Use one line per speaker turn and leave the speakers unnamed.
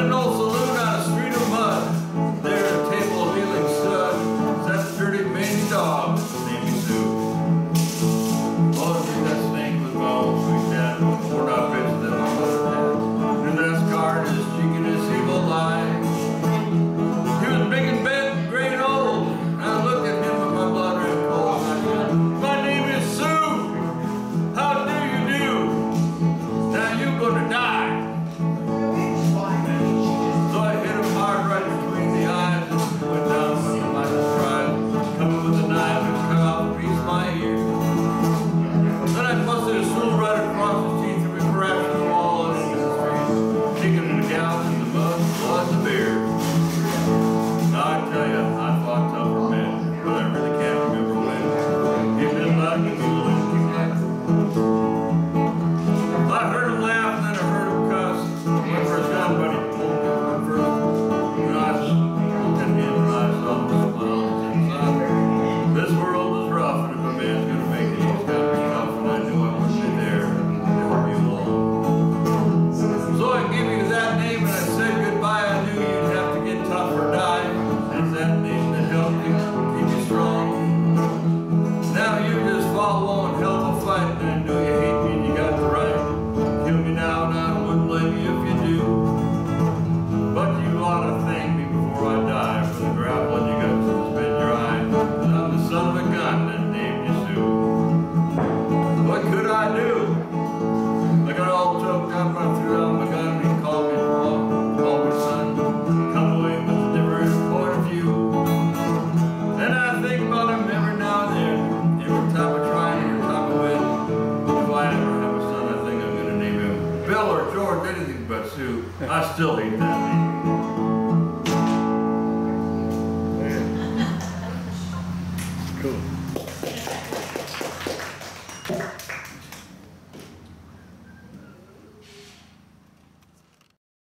Carnoso I won't help worth anything but soup, I still eat that.